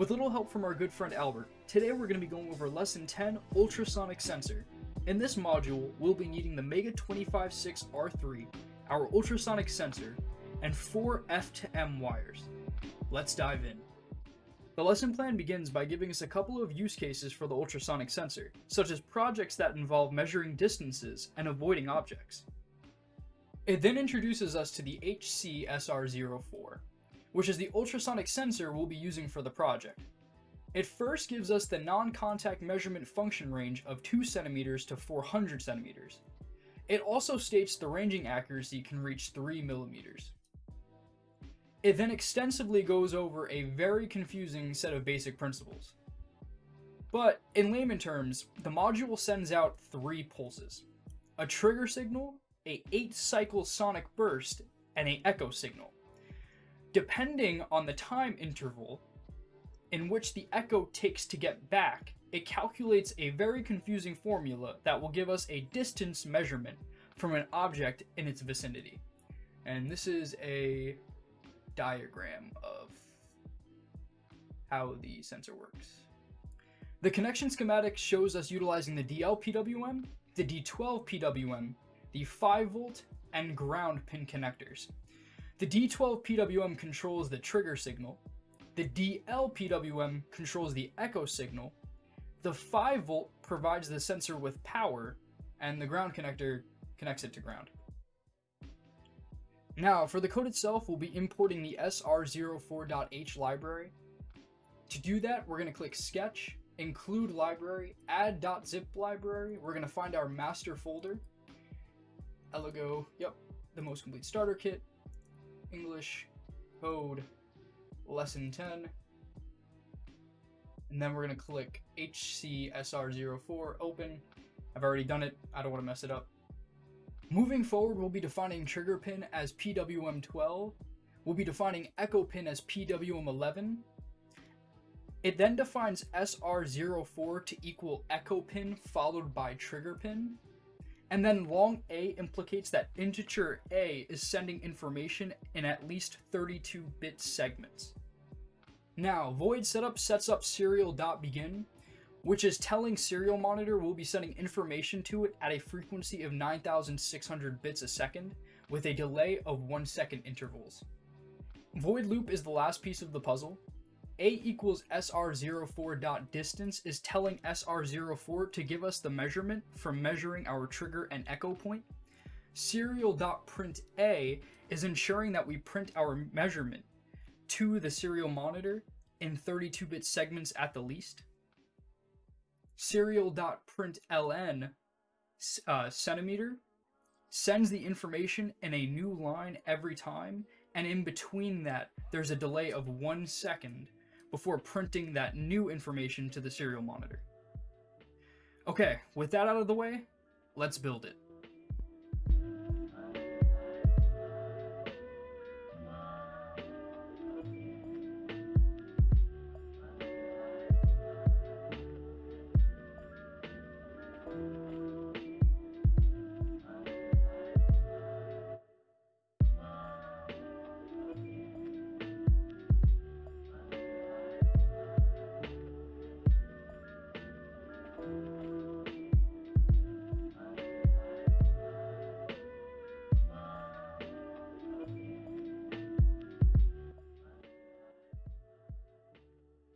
With little help from our good friend Albert, today we're going to be going over Lesson 10 Ultrasonic Sensor. In this module, we'll be needing the Mega 2560 R3, our ultrasonic sensor, and four F to M wires. Let's dive in. The lesson plan begins by giving us a couple of use cases for the ultrasonic sensor, such as projects that involve measuring distances and avoiding objects. It then introduces us to the HCSR04, which is the ultrasonic sensor we'll be using for the project. It first gives us the non-contact measurement function range of 2 cm to 400 cm. It also states the ranging accuracy can reach 3 mm. It then extensively goes over a very confusing set of basic principles. But in layman terms, the module sends out three pulses. A trigger signal, a 8 cycle sonic burst, and a echo signal. Depending on the time interval in which the echo takes to get back, it calculates a very confusing formula that will give us a distance measurement from an object in its vicinity. And this is a diagram of how the sensor works. The connection schematic shows us utilizing the D11 PWM, the D12 PWM, the 5 volt, and ground pin connectors. The D12 PWM controls the trigger signal, the D11 PWM controls the echo signal, the 5 volt provides the sensor with power, and the ground connector connects it to ground. Now, for the code itself, we'll be importing the sr04.h library. To do that, we're going to click Sketch, Include Library, Add .zip library. We're going to find our master folder. Elegoo, yep, the most complete starter kit, English, code, lesson 10. And then we're going to click HCSR04, open. I've already done it, I don't want to mess it up. Moving forward, we'll be defining trigger pin as PWM12. We'll be defining echo pin as PWM11. It then defines SR04 to equal echo pin followed by trigger pin. And then long A implicates that integer A is sending information in at least 32 bit segments. Now, void setup sets up serial.begin, which is telling serial monitor we'll be sending information to it at a frequency of 9600 bits a second with a delay of 1 second intervals. Void loop is the last piece of the puzzle. A equals SR04.distance is telling SR04 to give us the measurement for measuring our trigger and echo point. Serial.print A is ensuring that we print our measurement to the serial monitor in 32-bit segments at the least serial.println uh, centimeter sends the information in a new line every time, and in between that, there's a delay of one second before printing that new information to the serial monitor. Okay, with that out of the way, let's build it.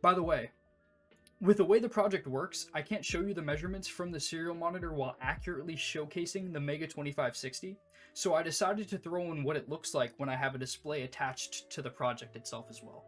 By the way, with the way the project works, I can't show you the measurements from the serial monitor while accurately showcasing the Mega 2560, so I decided to throw in what it looks like when I have a display attached to the project itself as well.